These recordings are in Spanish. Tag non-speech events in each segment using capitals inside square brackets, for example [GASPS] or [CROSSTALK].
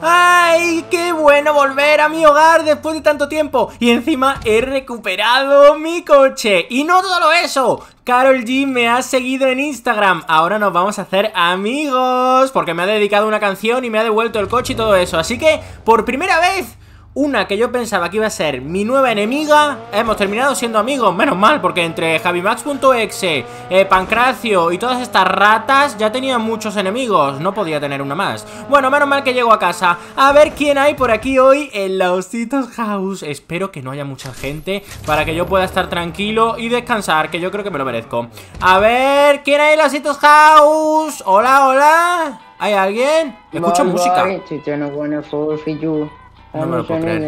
¡Ay! ¡Qué bueno volver a mi hogar después de tanto tiempo! Y encima he recuperado mi coche. Y no solo eso, Carol G me ha seguido en Instagram. Ahora nos vamos a hacer amigos. Porque me ha dedicado una canción y me ha devuelto el coche y todo eso. Así que, por primera vez una que yo pensaba que iba a ser mi nueva enemiga Hemos terminado siendo amigos, menos mal Porque entre javimax.exe, eh, Pancracio y todas estas ratas Ya tenía muchos enemigos, no podía tener una más. Bueno, menos mal que llego a casa. A ver quién hay por aquí hoy en la Ositos House. Espero que no haya mucha gente Para que yo pueda estar tranquilo y descansar Que yo creo que me lo merezco. A ver, ¿quién hay en la Ositos House? Hola, hola. ¿Hay alguien? Escucho música no me lo puedo creer.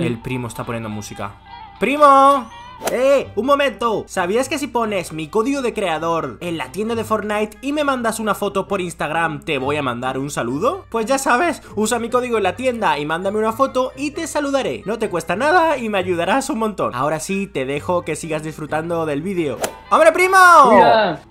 El primo está poniendo música. ¡Primo! ¡Eh! ¡Un momento! ¿Sabías que si pones mi código de creador en la tienda de Fortnite y me mandas una foto por Instagram, te voy a mandar un saludo? Pues ya sabes, usa mi código en la tienda y mándame una foto y te saludaré. No te cuesta nada y me ayudarás un montón. Ahora sí, te dejo que sigas disfrutando del vídeo. ¡Hombre, primo!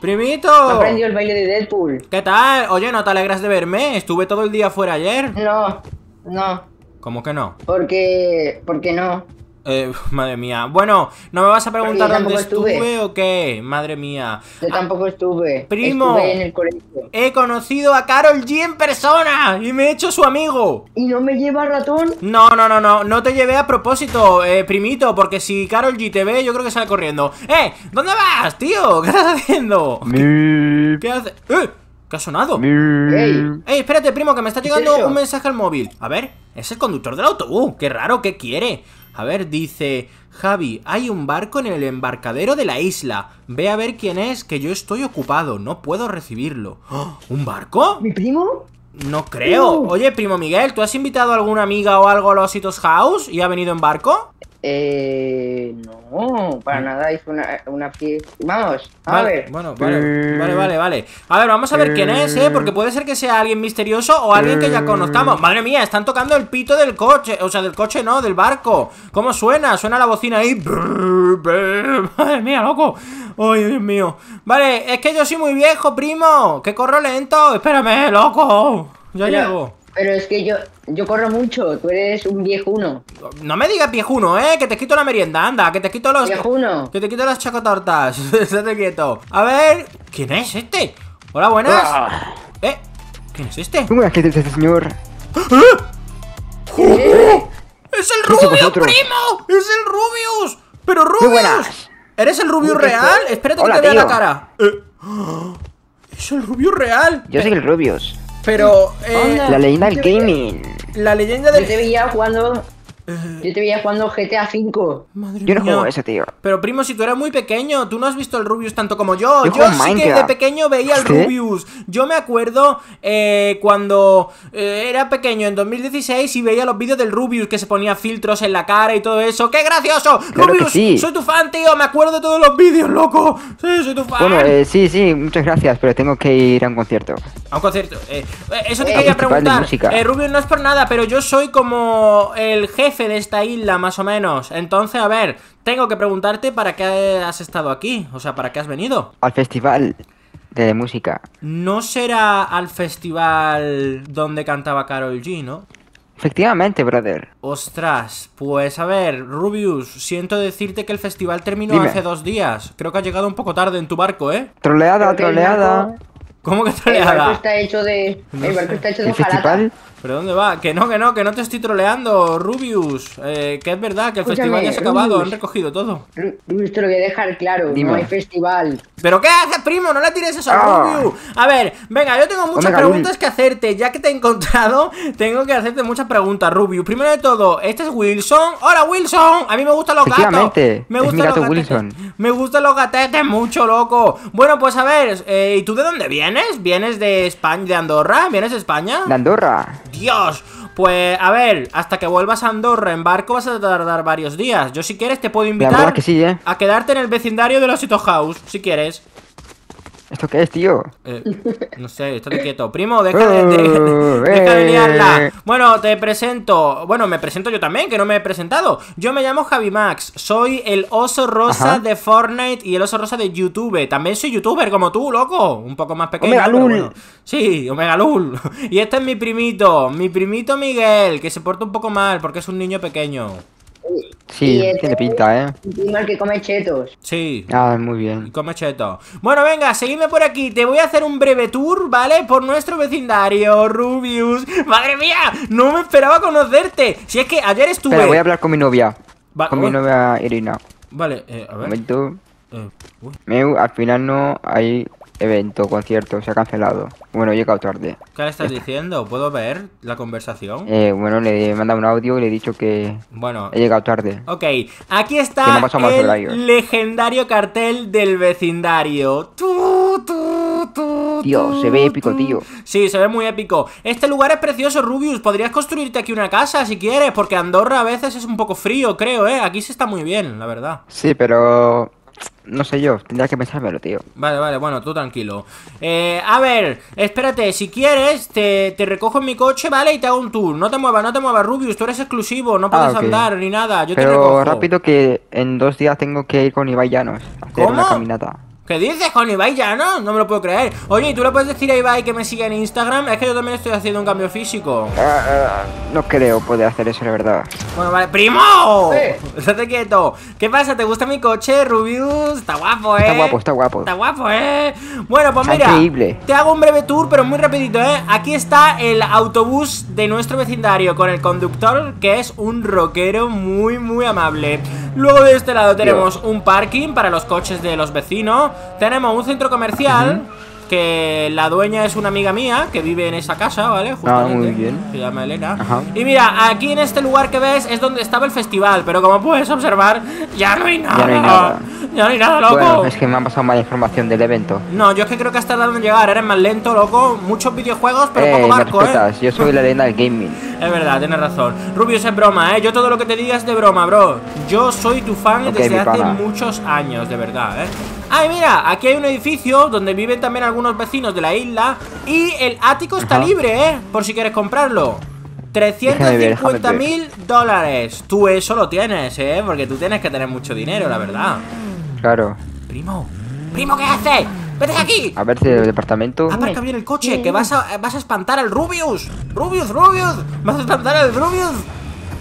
¡Primito! aprendido el baile de Deadpool. ¿Qué tal? Oye, ¿no te alegras de verme? Estuve todo el día fuera ayer. No. No. ¿Cómo que no? Porque. Porque no. Eh, [LAUGHS] madre mía. Bueno, ¿no me vas a preguntar dónde estuve. o qué? Madre mía. Yo tampoco estuve. Primo. Estuve en el colegio. He conocido a Carol G en persona y me he hecho su amigo. ¿Y no me lleva ratón? No, no, no, no. No te llevé a propósito, eh, primito, porque si Carol G te ve, yo creo que sale corriendo. ¡Eh! ¿Dónde vas, tío? [LAUGHS] ¿Qué estás haciendo? ¿Qué, ¿Qué haces? ¡Eh! ¿Qué ha sonado? ¡Ey! ¡Ey, espérate, primo, que me está llegando un mensaje al móvil! A ver, es el conductor del autobús. ¡Qué raro! ¿Qué quiere? A ver, dice... Javi, hay un barco en el embarcadero de la isla. Ve a ver quién es, que yo estoy ocupado. No puedo recibirlo. ¡Oh! [GASPS] ¿Un barco? ¿Mi primo? No creo. Oye, primo Miguel, ¿tú has invitado a alguna amiga o algo a los Hitos House y ha venido en barco? Eh, no, para nada, hizo una, una Vamos, a vale, ver. Bueno, vale, vale, vale, vale. A ver, vamos a ver quién es, ¿eh? Porque puede ser que sea alguien misterioso o alguien que ya conozcamos. Madre mía, están tocando el pito del coche. O sea, del coche no, del barco. ¿Cómo suena? Suena la bocina ahí. [LAUGHS] Madre mía, loco. Ay, Dios mío. Vale, es que yo soy muy viejo, primo. Que corro lento. Espérame, loco. Ya llego. Pero es que yo, yo corro mucho, tú eres un viejuno. No me digas viejuno, eh, que te quito la merienda, anda, que te quito los. Viejuno. Que te quito las chocotortas. [LAUGHS] Estate quieto. A ver, ¿quién es este? Hola, buenas. Ah. Eh, ¿quién es este? ¿Cómo es que es este señor? ¿Eh? ¡Es el Rubius, primo! ¡Es el Rubius! ¡Pero Rubius! ¿Eres el Rubius real? Espérate que te vea la cara. Eh. [GASPS] ¡Es el Rubius real! Yo soy el Rubius. Pero. Eh, la leyenda del gaming. La leyenda del. Yo te veía jugando yo te veía jugando GTA V. Madre yo no juego eso, tío. Pero primo, si tú eras muy pequeño, tú no has visto el Rubius tanto como yo. Yo, sí que de pequeño veía el Rubius. Yo me acuerdo eh, cuando eh, era pequeño, en 2016, y veía los vídeos del Rubius que se ponía filtros en la cara y todo eso. ¡Qué gracioso! Rubius, soy tu fan, tío. Me acuerdo de todos los vídeos, loco. Sí, soy tu fan. Bueno, eh, sí, sí, muchas gracias, pero tengo que ir a un concierto. A un concierto. eso te quería preguntar. Rubius no es por nada, pero yo soy como el jefe de esta isla, más o menos. Entonces, a ver, tengo que preguntarte para qué has estado aquí. O sea, ¿para qué has venido? Al festival de música. No será al festival donde cantaba Carol G, ¿no? Efectivamente, brother. Ostras, pues a ver, Rubius, siento decirte que el festival terminó hace dos días. Creo que ha llegado un poco tarde en tu barco, ¿eh? Troleada, troleada. ¿Cómo que troleada? El barco está hecho de. el barco está hecho de festival? ¿Pero dónde va? Que no, que no, que no te estoy troleando, Rubius. Eh, que es verdad que el festival ya se ha acabado, han recogido todo. Rubius, te lo voy a dejar claro, no hay festival. ¿Pero qué haces, primo? No le tires eso a ah. Rubius. A ver, venga, yo tengo muchas preguntas que hacerte. Ya que te he encontrado, [LAUGHS] tengo que hacerte muchas preguntas, Rubius. Primero de todo, este es Wilson. ¡Hola, Wilson! A mí me gustan los gatos. Me gustan los Wilson. Me gustan los gatetes mucho, loco. Bueno, pues a ver, eh, ¿y tú de dónde vienes? ¿Vienes de España, de Andorra? ¿Vienes de España? De Andorra. Dios, pues a ver, hasta que vuelvas a Andorra en barco vas a tardar varios días. Yo si quieres te puedo invitar sí, ¿eh? a quedarte en el vecindario de los House, si quieres. ¿Esto qué es, tío? Eh, no sé, estate quieto. Primo, deja de, [LAUGHS] de- Oh, [LAUGHS] deja de eh. liarla. Bueno, te presento. Bueno, me presento yo también, que no me he presentado. Yo me llamo Javi Max. Soy el oso rosa Ajá. de Fortnite y el oso rosa de YouTube. También soy youtuber como tú, loco. Un poco más pequeño. Omega Lul. bueno. Sí, Omega Lul. [LAUGHS] Y este es mi primito, mi primito Miguel, que se porta un poco mal porque es un niño pequeño. Sí, el- tiene pinta, ¿eh? Un el que come chetos. Sí. Ah, muy bien. come cheto. Bueno, venga, seguidme por aquí. Te voy a hacer un breve tour, ¿vale? Por nuestro vecindario, Rubius. ¡Madre mía! No me esperaba conocerte. Si es que ayer estuve. Espera, voy a hablar con mi novia. Va- Con mi novia Irina. Vale, eh, a Un ver. momento. Eh, uy, Meu, al final no hay evento, concierto, se ha cancelado. Bueno, he llegado tarde. ¿Qué le estás diciendo? ¿Puedo ver la conversación? Eh, bueno, le he mandado un audio y le he dicho que Bueno. he llegado tarde. Ok, aquí está no el horario. legendario cartel del vecindario. Tu, tu, tu, Tío, se ve épico, tío. Sí, se ve muy épico. Este lugar es precioso, Rubius. Podrías construirte aquí una casa si quieres, porque Andorra a veces es un poco frío, creo, ¿eh? Aquí se está muy bien, la verdad. Sí, pero... No sé yo, tendría que pensármelo, tío. Vale, vale, bueno, tú tranquilo. Eh, a ver, espérate, si quieres, te, te recojo en mi coche, ¿vale? Y te hago un tour. No te muevas, no te muevas, Rubius, tú eres exclusivo, no puedes Ah, ok. andar ni nada. Yo te recojo. Pero rápido que en dos días tengo que ir con Ibai Llanos a hacer ¿Cómo? una caminata. ¿Qué dices con Ibai ya, no? No me lo puedo creer. Oye, ¿y tú le puedes decir a Ibai que me siga en Instagram? Es que yo también estoy haciendo un cambio físico. Ah, ah, no creo poder hacer eso, la verdad. Bueno, vale, ¡primo! Eh. Estate quieto. ¿Qué pasa? ¿Te gusta mi coche, Rubius? Está guapo, ¿eh? Está guapo, está guapo. Está guapo, ¿eh? Bueno, pues mira, increíble. te hago un breve tour, pero muy rapidito, ¿eh? Aquí está el autobús de nuestro vecindario con el conductor, que es un rockero muy, muy amable. Luego de este lado tenemos un parking para los coches de los vecinos. Tenemos un centro comercial. Que la dueña es una amiga mía que vive en esa casa, ¿vale? Justamente, Ah, muy bien. Se llama Elena. Ajá. Y mira, aquí en este lugar que ves es donde estaba el festival, pero como puedes observar, ya no hay nada. Ya no hay nada. Ya no hay nada, loco. Bueno, es que me han pasado mala información del evento. No, yo es que creo que has tardado en llegar, eres más lento, loco. Muchos videojuegos, pero eh, poco me barco, ¿eh? respetas, yo soy la leyenda del gaming. [LAUGHS] Es verdad, tienes razón. Rubius es broma, ¿eh? Yo todo lo que te diga es de broma, bro. Yo soy tu fan Ok, desde hace muchos años, de verdad, ¿eh? Ay, mira, aquí hay un edificio donde viven también algunos vecinos de la isla y el ático está Ajá. libre, ¿eh? Por si quieres comprarlo. Déjame ver, déjame 350 mil dólares. Tú eso lo tienes, ¿eh? Porque tú tienes que tener mucho dinero, la verdad. Claro. Primo, primo, ¿qué haces? ¡Vete de aquí! A ver si el departamento. Aparca bien el coche, que vas a, vas a espantar al Rubius. Rubius, Rubius. Vas a espantar al Rubius.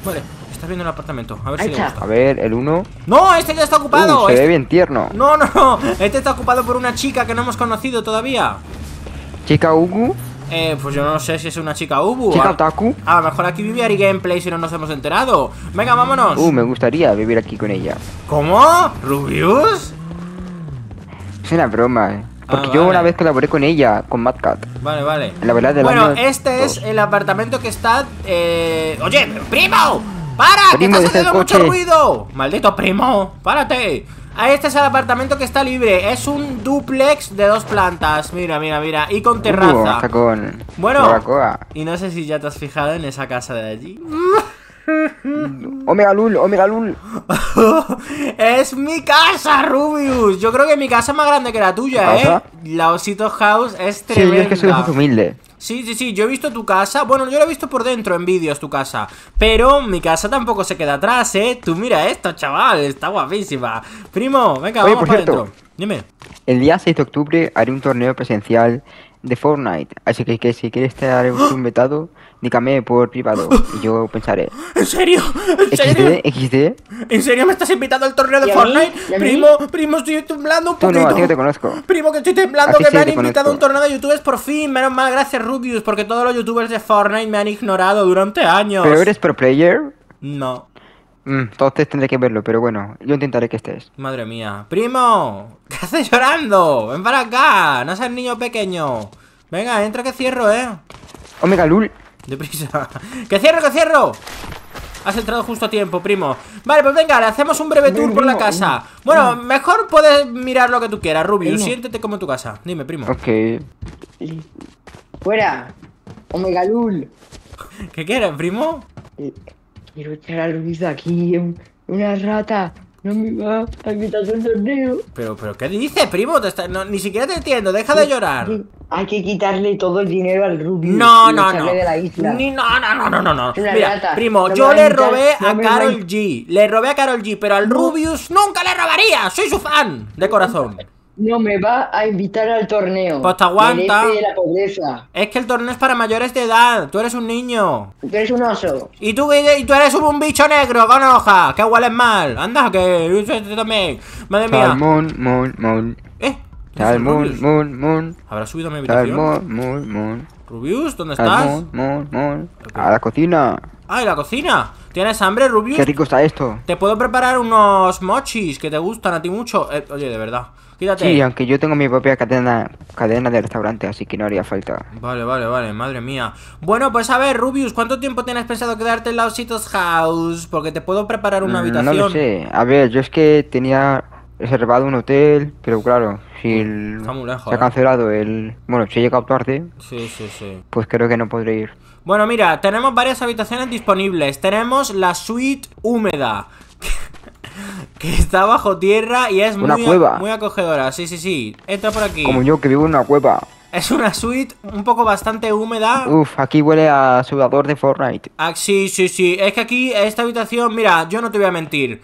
Vale, está viendo el apartamento. A ver si le gusta. A ver, el uno. No, este ya está ocupado. Uh, se este- ve bien tierno. No, no, no. Este está ocupado por una chica que no hemos conocido todavía. Chica Ugu. Eh, pues yo no sé si es una chica Ubu. Chica A, Otaku. a lo mejor aquí vive Ari Gameplay si no nos hemos enterado. Venga, vámonos. Uh, me gustaría vivir aquí con ella. ¿Cómo? ¿Rubius? Es una broma, eh. Porque Ah, yo vale. una vez colaboré con ella, con Mad Cat. Vale, vale. La verdad del Bueno, año este es el apartamento que está. Eh... Oye, primo, para, que el haciendo mucho ruido. Maldito primo, párate. Este es el apartamento que está libre. Es un duplex de dos plantas. Mira, mira, mira. Y con Uh, terraza. hasta con. Bueno. Barbacoa. Y no sé si ya te has fijado en esa casa de allí. [LAUGHS] Omega Lul, Omega Lul. [LAUGHS] es mi casa, Rubius. Yo creo que mi casa es más grande que la tuya, ¿eh? La Osito House es Sí, tremenda. yo es que soy humilde. Sí, sí, sí, yo he visto tu casa. Bueno, yo lo he visto por dentro en vídeos tu casa. Pero mi casa tampoco se queda atrás, ¿eh? Tú mira esto, chaval, está guapísima. Primo, venga, Oye, vamos por para cierto. adentro. Dime. El día 6 de octubre haré un torneo presencial de Fortnite. Así que, que si quieres estar invitado, dígame por privado. Y yo [LAUGHS] pensaré. ¿En serio? ¿En serio? XD, XD. ¿En serio me estás invitando al torneo de. Fortnite? Primo, primo, estoy temblando un Tú poquito. no, a ti no te conozco. Primo, que estoy temblando, que sí me han invitado a un torneo de youtubers por fin. Menos mal, gracias Rubius, porque todos los youtubers de Fortnite me han ignorado durante años. Pero eres pro player. No. Mm, entonces tendré que verlo, pero bueno, yo intentaré que estés. Madre mía. Primo, [LAUGHS] ¿qué haces llorando? Ven para acá, no seas niño pequeño. Venga, entra que cierro, eh. Omega Lul. Deprisa. [LAUGHS] ¡Que cierro, que cierro! Has entrado justo a tiempo, primo. Vale, pues venga, le hacemos un breve tour por la casa. Bueno, mejor puedes mirar lo que tú quieras, Rubius. Siéntete como en tu casa. Dime, primo. Ok. Fuera. Omega Lul. ¿Qué quieres, primo? Eh, Quiero echar a Luis de aquí. un- Una rata. No me va a quitar el torneo. Pero, pero, ¿qué dices, primo? Te está- no, ni siquiera te entiendo, deja de llorar. Hay que quitarle todo el dinero al Rubius. No, no, no. de la isla. Ni- no, no, no, no, no, no. Mira, primo, No yo le robé a Carol G. Le robé a Carol G, pero al Rubius nunca le robaría. Soy su fan, de corazón. No me va a invitar al torneo. Pues te aguanta. Merece la pobreza. Es que el torneo es para mayores de edad. Tú eres un niño. Tú eres un oso. Y tú, y tú eres un bicho negro con hoja, que hueles mal. Anda, que tú también. Madre mía. Salmón, mon, mon. ¿Eh? ¿Qué hace Salmón, Rubius? mon, mon. ¿Habrá subido a mi habitación? Salmón, mon, mon. Rubius, ¿dónde estás? Salmón, mon, mon. A la cocina. Ah, en la cocina. ¿Tienes hambre, Rubius? Qué rico está esto. Te puedo preparar unos mochis que te gustan a ti mucho. Eh, oye, de verdad. Quítate. Sí, aunque yo tengo mi propia cadena, cadena de restaurante, así que no haría falta. Vale, vale, vale, madre mía. Bueno, pues a ver, Rubius, ¿cuánto tiempo tienes pensado quedarte en la Ositos House? Porque te puedo preparar una Mm, habitación. No lo sé. A ver, yo es que tenía reservado un hotel, pero claro, si el- Está muy lejos, se ha eh. cancelado el... Bueno, si he llegado tarde, Sí, sí, sí. pues creo que no podré ir. Bueno, mira, tenemos varias habitaciones disponibles. Tenemos la suite húmeda. Que está bajo tierra y es Una muy, cueva. muy acogedora. Sí, sí, sí. Entra por aquí. Como yo que vivo en una cueva. Es una suite un poco bastante húmeda. Uf, aquí huele a sudador de Fortnite. Ah, sí, sí, sí. Es que aquí, esta habitación, mira, yo no te voy a mentir.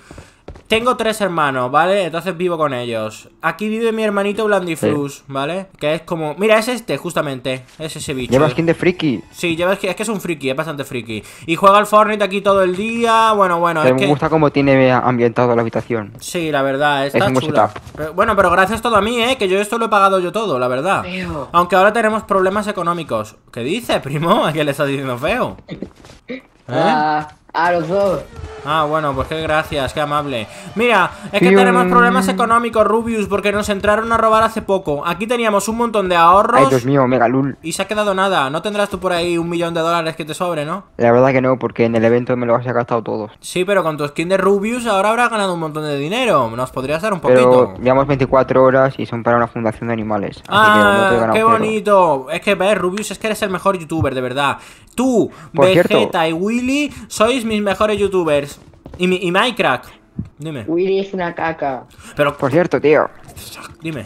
Tengo tres hermanos, ¿vale? Entonces vivo con ellos. Aquí vive mi hermanito Blandiflus, ¿vale? Que es como... Mira, es este, justamente. Es ese bicho. Lleva skin de friki. Sí, lleva, es que es que es un friki, es bastante friki. Y juega al Fortnite aquí todo el día. Bueno, bueno, es me que... gusta cómo tiene ambientado la habitación. Sí, la verdad, está buen chula. Pero- bueno, pero gracias todo a mí, ¿eh? Que yo esto lo he pagado yo todo, la verdad. Feo. Aunque ahora tenemos problemas económicos. ¿Qué dices, primo? [LAUGHS] ¿A quién le estás diciendo feo? [LAUGHS] ¿Eh? A, a los dos. Ah, bueno, pues qué gracias, qué amable. Mira, es que tenemos problemas económicos, Rubius, porque nos entraron a robar hace poco. Aquí teníamos un montón de Ay, ahorros Dios mío, Megalul. y se ha quedado nada. No tendrás tú por ahí un millón de dólares que te sobre, ¿no? La verdad que no, porque en el evento me lo has gastado todos. Sí, pero con tu skin de Rubius ahora habrás ganado un montón de dinero. ¿Nos podrías dar un poquito? Pero llevamos 24 horas y son para una fundación de animales. Así que no te he Ah, ganado qué cero. bonito. Es que ves, Rubius, es que eres el mejor youtuber, de verdad. Tú, Por Vegeta cierto. y Willy sois mis mejores youtubers. Y, mi- y Minecraft. Dime. Willy es una caca. Pero, Por cierto, tío, dime.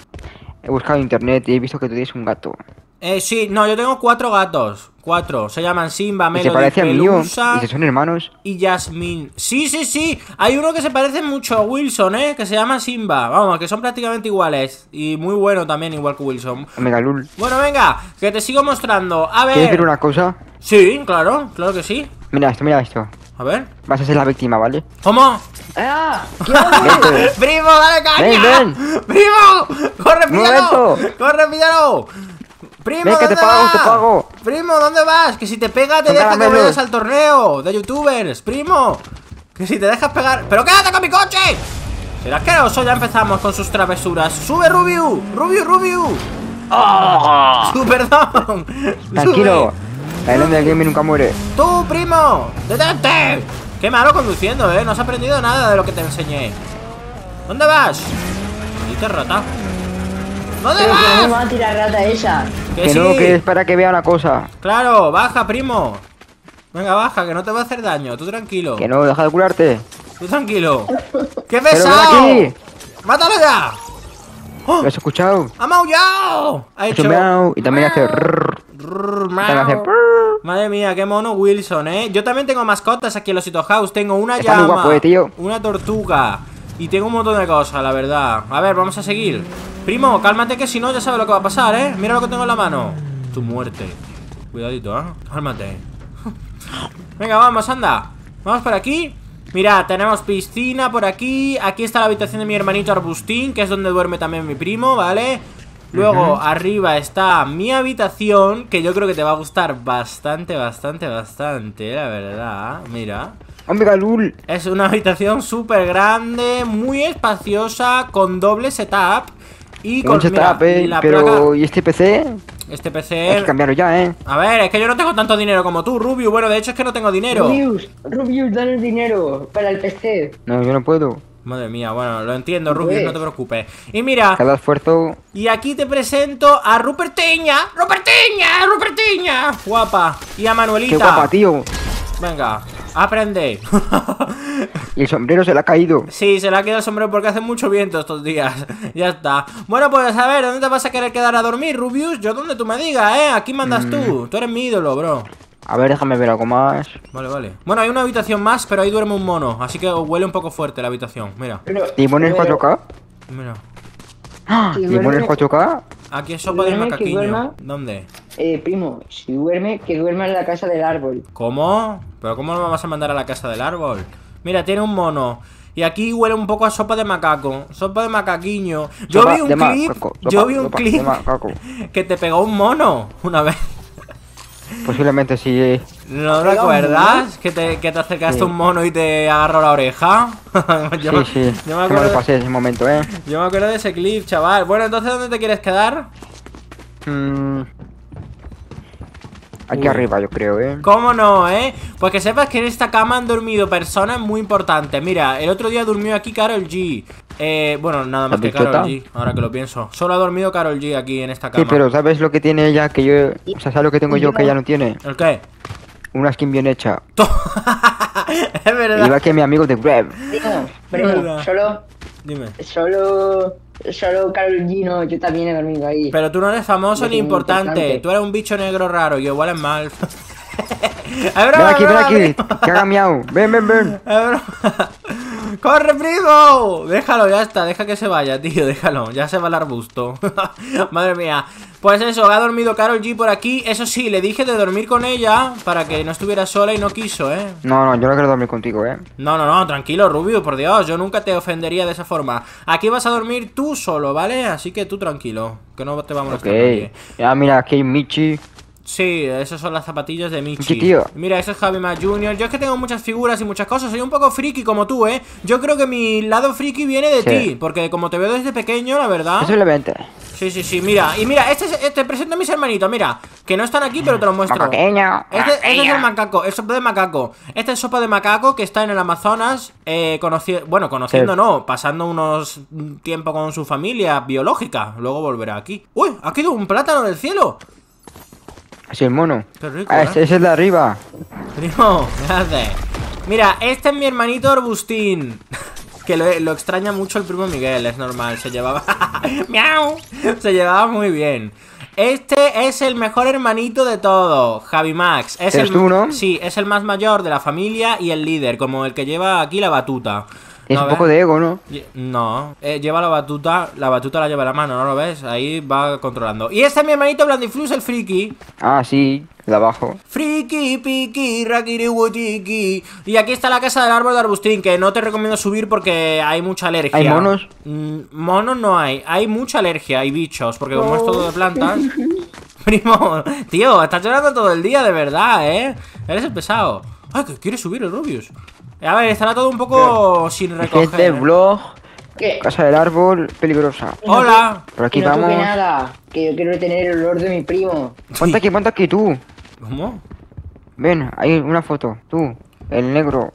he buscado en internet y he visto que tú tienes un gato. Eh, sí, no, yo tengo cuatro gatos. Cuatro. Se llaman Simba, Melody, se parece mío. Y si son hermanos. y Jasmine. Sí, sí, sí. Hay uno que se parece mucho a Wilson, ¿eh? Que se llama Simba. Vamos, que son prácticamente iguales. Y muy bueno también, igual que Wilson. Megalul. Bueno, venga, que te sigo mostrando. A ¿Quieres ver ver. una cosa? Sí, claro, claro que sí. Mira esto, mira esto. A ver. Vas a ser la víctima, ¿vale? ¿Cómo? ¡Ah! [LAUGHS] ¡Primo, dale caña! Ven, ¡Primo! ¡Corre, píllalo! ¡Corre, píllalo! ¡Primo, Ven, que te ¿dónde pago, vas? te pago. ¡Primo, ¿dónde vas? Que si te pega te Son deja que vayas al torneo de youtubers, primo. Que si te dejas pegar... ¡Pero quédate con mi coche! ¿Será asqueroso? Ya empezamos con sus travesuras. ¡Sube, Rubiu! ¡Rubiu, Rubiu! ¡Su perdón! Tranquilo. La leyenda del gaming nunca muere. ¡Tú, primo! ¡Detente! ¡Qué malo conduciendo, eh! No has aprendido nada de lo que te enseñé. ¿Dónde vas? Maldita rata. ¿Dónde Pero que no me vas? va a tirar rata esa. Que Que sí. no, que es para que vea una cosa. Claro, baja, primo. Venga, baja, que no te va a hacer daño. Tú tranquilo. Que no, deja de curarte. Tú tranquilo. ¡Qué pesado! ¡Mátalo ya! ¡Oh! ¿Lo has escuchado? ¡Ha maullado! Ha hecho... hecho miau, y también hace. Rrr, También. Madre mía, qué mono Wilson, ¿eh? Yo también tengo mascotas aquí en los House. Tengo una Está muy llama, guapo, eh, tío. una tortuga y tengo un montón de cosas, la verdad. A ver, vamos a seguir. Primo, cálmate que si no ya sabes lo que va a pasar, ¿eh? Mira lo que tengo en la mano. Tu muerte. Cuidadito, ¿eh? Cálmate. [LAUGHS] Venga, vamos, anda. Vamos por aquí. Mira, tenemos piscina por aquí. Aquí está la habitación de mi hermanito Arbustín, que es donde duerme también mi primo, ¿vale? Luego, arriba está mi habitación, que yo creo que te va a gustar bastante, bastante, bastante, la verdad. Mira. ¡Hombre, Galul! Es una habitación súper grande, muy espaciosa, con doble setup. Y con setup, mira, eh. la Pero, placa- ¿y este PC? este Hay PC. que cambiarlo ya, eh. A ver, es que yo no tengo tanto dinero como tú, Rubio. Bueno, de hecho es que no tengo dinero. Rubius, Rubius, danos dinero para el PC. No, yo no puedo. Madre mía, bueno, lo entiendo, Pues. Rubius, no te preocupes. Y mira, Cada esfuerzo. y aquí te presento a Rupertiña, Rupertiña, Rupertiña, guapa, y a ¡Qué Manuelita. guapa, tío! Venga, aprende. [LAUGHS] Y el sombrero se le ha caído. Sí, se le ha quedado el sombrero porque hace mucho viento estos días. [LAUGHS] ya está. Bueno, pues a ver, ¿dónde te vas a querer quedar a dormir, Rubius? Yo donde tú me digas, ¿eh? Aquí mandas tú. Tú eres mi ídolo, bro. A ver, déjame ver algo más. Vale, vale. Bueno, hay una habitación más, pero ahí duerme un mono. Así que huele un poco fuerte la habitación. Mira, ¿Limones pero- 4K? mira. ¡Ah! ¿Limones duerme- 4K? Aquí es sopa de macaquiño. duerma. ¿Dónde? Eh, primo, si duerme, que duerma en la casa del árbol. ¿Cómo? ¿Pero cómo lo vamos a mandar a la casa del árbol? Mira, tiene un mono. Y aquí huele un poco a sopa de macaco. Sopa de macaquiño. Yo Sopa vi un clip. macaco, yo vi un sopa clip macaco. que te pegó un mono una vez. Posiblemente sí. ¿No recuerdas? Que te, que te acercaste Sí. a un mono y te agarró la oreja. [LAUGHS] yo, me- sí, sí. yo me Que me lo acuerdo, pasé ese momento, ¿eh? yo me acuerdo de ese clip, chaval. Bueno, entonces, ¿dónde te quieres quedar? Mm. Aquí Uy. arriba, yo creo, ¿eh? ¿Cómo no, eh? Pues que sepas que en esta cama han dormido personas muy importantes. Mira, el otro día durmió aquí Carol G. Eh, bueno, nada más ¿La que Carol? G, ahora que lo pienso. Solo ha dormido Carol G aquí en esta cama. Sí, pero ¿sabes lo que tiene ella que yo... O sea, ¿sabes lo que tengo yo que ella no tiene? ¿El qué? Una skin bien hecha. [LAUGHS] es verdad. Igual que mi amigo de. Primo, verdad. primo, solo, Dime. solo, solo Carol G, no, yo también he dormido ahí. Pero tú no eres famoso Yo ni importante. importante. Tú eres un bicho negro raro y igual es mal. [LAUGHS] [LAUGHS] Ven aquí, ven aquí. primo. Que haga miau. Ven, ven, ven. ¡Corre, primo! Déjalo, ya está, deja que se vaya, tío, déjalo, ya se va el arbusto. [LAUGHS] Madre mía. Pues eso, ha dormido Carol G por aquí. Eso sí, le dije de dormir con ella para que no estuviera sola y no quiso, ¿eh? No, no, yo no quiero dormir contigo, ¿eh? No, no, no, tranquilo, Rubio, por Dios, yo nunca te ofendería de esa forma. Aquí vas a dormir tú solo, ¿vale? Así que tú tranquilo, que no te va a Ok. Ya, mira, aquí hay Michi. Sí, esas son las zapatillas de Michi. Michi, tío. Mira, eso es Javi Mac Jr. Yo es que tengo muchas figuras y muchas cosas. Soy un poco friki como tú, ¿eh? Yo creo que mi lado friki viene de Sí. ti. Porque como te veo desde pequeño, la verdad. Posiblemente. Sí, sí, sí. Mira, y mira, este, es- eh, te presento a mis hermanitos. Mira, que no están aquí, pero te los muestro. Macaqueño. Este, este es el macaco, el sopa de macaco. Este es sopa de macaco que está en el Amazonas, eh, conoci- bueno, conociendo Sí. no, pasando unos mm, tiempo con su familia biológica. Luego volverá aquí. ¡Uy! Ha caído un plátano del cielo. Así el mono. Qué rico, Ah, ¿eh? ese, ese es el de arriba. Primo, ¿qué haces? Mira, este es mi hermanito Arbustín. [LAUGHS] Que lo, lo extraña mucho el primo Miguel, es normal. Se llevaba. [LAUGHS] ¡Miau! Se llevaba muy bien. Este es el mejor hermanito de todo, Javi Max. Es ¿Eres el, tú, no? Sí, es el más mayor de la familia y el líder, como el que lleva aquí la batuta. Es ¿No un ves? poco de ego, ¿no? No, eh, lleva la batuta, la batuta la lleva la mano, ¿no lo ves? Ahí va controlando. Y este es mi hermanito Blandiflus, el friki. Ah, sí, de abajo. Friki, piki, rakiri, wutiki. Y aquí está la casa del árbol de arbustín, que no te recomiendo subir porque hay mucha alergia. ¿Hay monos? Mm, monos no hay, hay mucha alergia, hay bichos, porque como es todo de plantas. [LAUGHS] Primo, tío, estás llorando todo el día, de verdad, ¿eh? Eres el pesado. Ay, que quiere subir el Rubius. A ver, estará todo un poco sin recoger. ¿eh? vlog. ¿Qué? Casa del árbol, peligrosa. Hola. Por aquí que no vamos. nada, que yo quiero tener el olor de mi primo. Ponte aquí, ponte aquí tú. ¿Cómo? Ven, hay una foto. Tú, el negro.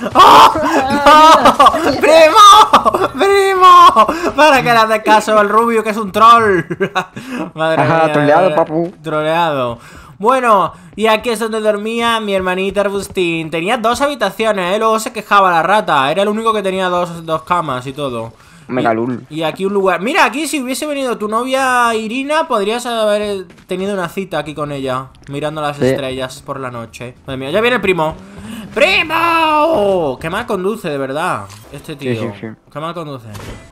¡No! [LAUGHS] [LAUGHS] ¡Primo! ¡Primo! Para que le haces caso al rubio que es un troll. [LAUGHS] Madre Ajá, mía, troleado, papu. Troleado. Bueno, y aquí es donde dormía mi hermanita Arbustín. Tenía dos habitaciones, ¿eh? Luego se quejaba la rata. Era el único que tenía dos, dos camas y todo. Megalul. Y aquí un lugar. Mira, aquí si hubiese venido tu novia Irina, podrías haber tenido una cita aquí con ella, mirando las Sí. estrellas por la noche. Madre mía, ya viene el primo. ¡Primo! Qué mal conduce, de verdad. Este tío. sí, sí. Qué mal conduce.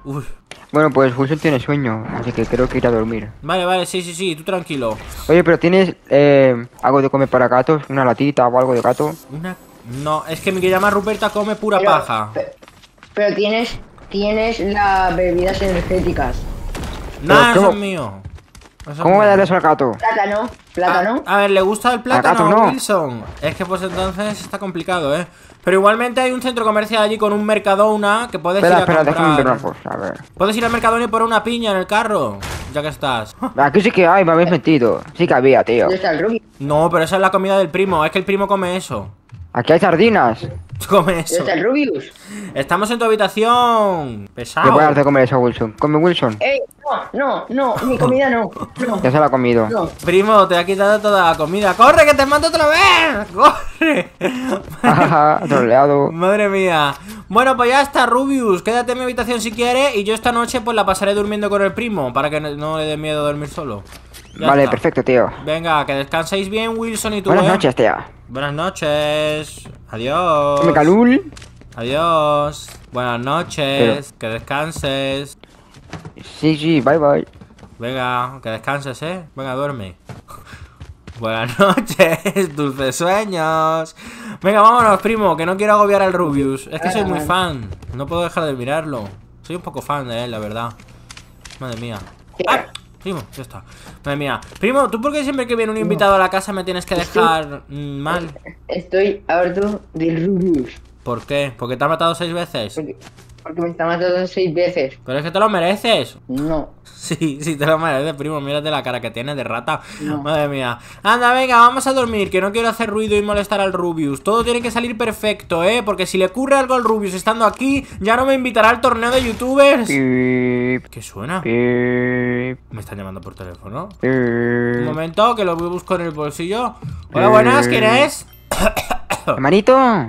Uy. Bueno, pues Wilson tiene sueño, así que creo que irá a dormir. Vale, vale, sí, sí, sí, tú tranquilo. Oye, pero ¿tienes eh, algo de comer para gatos? ¿Una latita o algo de gato? Una. No, es que mi que llama Ruperta come pura Pero- paja. pe- Pero tienes, tienes las bebidas energéticas. Nada, pero eso ¿cómo- es mío. Eso es ¿Cómo mío. va a eso al gato? Plátano, plátano. A, a ver, ¿le gusta el plátano, no. Wilson? Es que pues entonces está complicado, ¿eh? Pero igualmente hay un centro comercial allí con un Mercadona que puedes Espera, ir a espera, déjame ver una comprar. cosa, a ver. Puedes ir al Mercadona y poner una piña en el carro, ya que estás. [LAUGHS] Aquí sí que hay, me habéis metido. Sí que había, tío. ¿Dónde está el rubio? No, pero esa es la comida del primo, es que el primo come eso. Aquí hay sardinas. [LAUGHS] Come ¿Dónde eso. está el Rubius? Estamos en tu habitación. Le Pesado. a dar de comer eso a Wilson. Come Wilson. ¡Ey! No, no, no, mi comida no. No, Ya se la ha comido. no. Primo, te ha quitado toda la comida. ¡Corre, que te mando otra vez! [LAUGHS] ¡Corre! Jajaja, [LAUGHS] troleado. Madre mía. Bueno, pues ya está, Rubius. Quédate en mi habitación si quieres. Y yo esta noche pues la pasaré durmiendo con el primo. Para que no, no le dé miedo dormir solo. Ya Vale, está. perfecto, tío. Venga, que descanséis bien, Wilson y tú. Buenas ¿eh? noches, tío. Buenas noches. Adiós. Come calul. Adiós. Buenas noches. Que descanses. Sí, sí, bye bye. Venga, que descanses, ¿eh? Venga, duerme. [LAUGHS] Buenas noches, [LAUGHS] dulces sueños. Venga, vámonos, primo, que no quiero agobiar al Rubius. Es que soy muy fan. No puedo dejar de mirarlo. Soy un poco fan de él, la verdad. Madre mía. ¡Ah! Primo, ya está. Madre mía. Primo, ¿tú por qué siempre que viene un invitado a la casa me tienes que dejar mm, mal? Estoy harto del Rubius. ¿Por qué? ¿Porque te ha matado seis veces? Porque, porque me está matando seis veces. Pero es que te lo mereces. No. Sí, sí, te lo mereces, primo. Mírate la cara que tiene de rata. No. Madre mía. Anda, venga, vamos a dormir, que no quiero hacer ruido y molestar al Rubius. Todo tiene que salir perfecto, ¿eh? Porque si le ocurre algo al Rubius estando aquí, ya no me invitará al torneo de youtubers. Pip, ¿Qué suena? pip, Me están llamando por teléfono. Un pip. momento, que lo busco en el bolsillo. Hola, buenas, ¿quién es? Hermanito.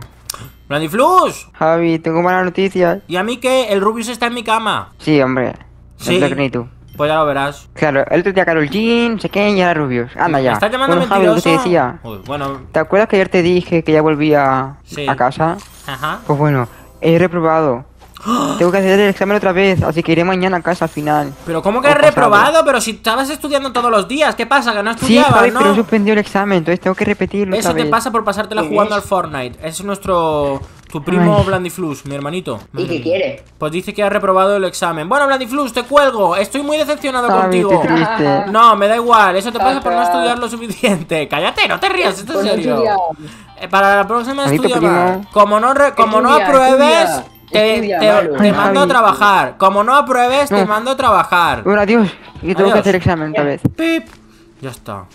Blandiflus. Javi, tengo malas noticias. ¿Y a mí qué? El Rubius está en mi cama. Sí, hombre. Sí. Te tú. Pues ya lo verás. Claro, el otro día Carol Jean, sé qué, y ahora Rubius. Anda ¿Me ya. estás llamando Bueno, Javi, lo que mentiroso? te decía. Uy, bueno, ¿Te acuerdas que ayer te dije que ya volvía Sí. a casa? ajá. Pues bueno, he reprobado. [GASPS] Tengo que hacer el examen otra vez, así que iré mañana a casa al final. Pero ¿cómo que has reprobado? Pero si estabas estudiando todos los días, ¿qué pasa? Que no Sí, estudiabas, Javi, ¿no? pero he suspendido el examen, entonces tengo que repetirlo Eso otra te vez. pasa por pasártela ¿Qué jugando es? al Fortnite. Es nuestro. Tu primo Ay. Blandiflus, mi hermanito. ¿Y qué quiere? Pues dice que ha reprobado el examen. Bueno, Blandiflus, te cuelgo. Estoy muy decepcionado Javi, contigo. [LAUGHS] No, me da igual. Eso te pasa por no estudiar lo suficiente. [LAUGHS] Cállate, no te rías, esto es Pues serio. Eh, para la próxima estudia más. Como no, re- como no apruebes, estudia, te, estudia, te- malo. te Ay, mando a trabajar. Como no apruebes, te No. mando a trabajar. Bueno, adiós, que tengo Adiós. que hacer examen otra vez. Pip. Ya está.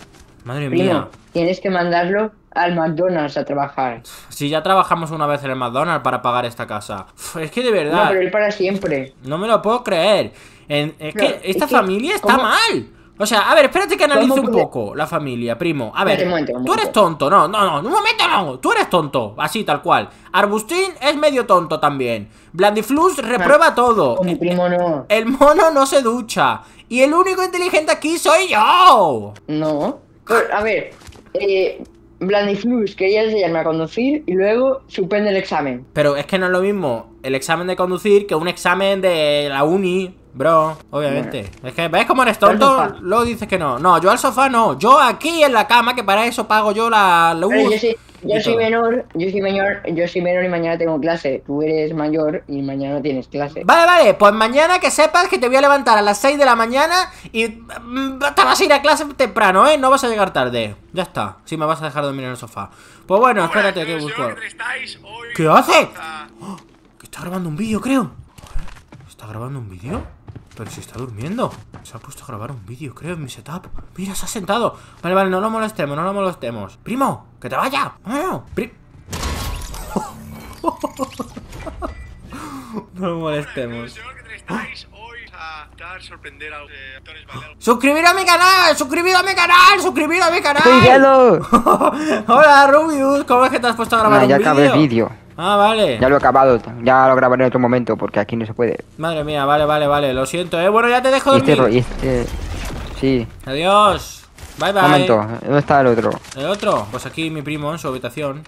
Madre Primo, mía. tienes que mandarlo al McDonald's a trabajar. Si ya trabajamos una vez en el McDonald's para pagar esta casa. Uf, es que de No, verdad, pero él para siempre. no me lo puedo creer. En- es No, que esta es que, familia está ¿cómo? mal. O sea, a ver, espérate que analice ¿Cómo un puede- poco la familia, primo. A ver, Espérate un momento, un tú eres tonto, no, no, no, un momento no, tú eres tonto, así tal cual. Arbustín es medio tonto también. Blandiflus reprueba todo. Con mi primo no. El mono no se ducha. Y el único inteligente aquí soy yo. No. Pero, a ver, eh, Blandiflus quería enseñarme a conducir y luego suspende el examen. Pero es que no es lo mismo el examen de conducir que un examen de la uni, bro. Obviamente. Es que, ¿ves cómo eres tonto? Luego dices que no. No, yo al sofá no. Yo aquí en la cama, que para eso pago yo la luz. Yo soy, yo soy menor, yo soy menor, yo soy menor y mañana tengo clase. Tú eres mayor y mañana no tienes clase. Vale, vale, pues mañana que sepas que te voy a levantar a las 6 de la mañana y mm, te vas a ir a clase temprano, ¿eh? No vas a llegar tarde. Ya está, si me vas a dejar dormir en el sofá. Pues bueno, espérate que busco. ¿Qué hace? ¡Oh! Que está grabando un vídeo, creo. ¿Está grabando un vídeo? Pero si está durmiendo. Se ha puesto a grabar un vídeo, creo, en mi setup. Mira, se ha sentado. Vale, vale, no lo molestemos, no lo molestemos. Primo, que te vaya. Vámonos. Pri- [LAUGHS] no lo molestemos. sorprender a. ¡Suscribir a mi canal! ¡Suscribir a mi canal! ¡Suscribir a mi canal! [LAUGHS] Hola, Rubius. ¿Cómo es que te has puesto a grabar un ya vídeo? acabé el vídeo. Ah, vale. Ya lo he acabado, ya lo grabaré en otro momento porque aquí no se puede. Madre mía, vale, vale, vale. Lo siento, eh. Bueno, ya te dejo este, dormir. y este... Sí, Adiós. Bye, bye. un momento, ¿dónde está el otro? ¿El otro? Pues aquí mi primo en su habitación.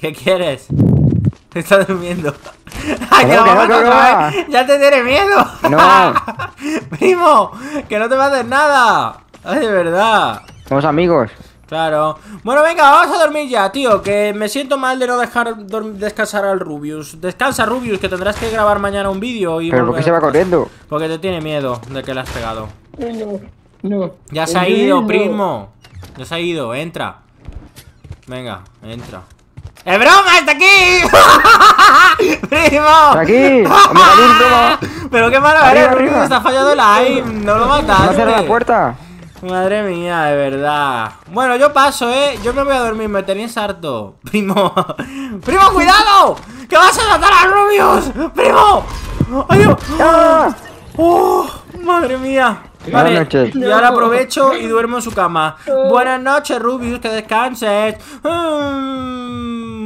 ¿Qué quieres? [LAUGHS] Está durmiendo. [LAUGHS] ¡Ay, Que que no, lo vez! ¡Ya te tiene miedo! No. [LAUGHS] ¡Primo! ¡Que no te va a hacer nada! ¡Ay, de verdad! Somos amigos. Claro. Bueno, venga, vamos a dormir ya, tío. Que me siento mal de no dejar descansar al Rubius. Descansa, Rubius, que tendrás que grabar mañana un vídeo y Pero ¿por qué se va corriendo? Porque te tiene miedo de que le has pegado. No, no. Ya se ha ido, primo. Ya se ha ido, entra. Venga, entra. ¡Es broma! ¡Está aquí! [LAUGHS] ¡Primo! ¡Está aquí! [LAUGHS] Pero qué malo eres. Rubius. Ha fallado el aim. No lo ¿No mataste. cerrar la puerta? Madre mía, de verdad. Bueno, yo paso, ¿eh? Yo me voy a dormir, me tenéis harto. [LAUGHS] Primo. ¡Primo, cuidado! ¡Que vas a matar a Rubius! ¡Primo! ¡Ay, Dios! ¡Ah! ¡Oh! ¡Madre mía! Buenas Vale, noches. y ahora aprovecho y duermo en su cama. Buenas noches, Rubius, que descanses. Mm.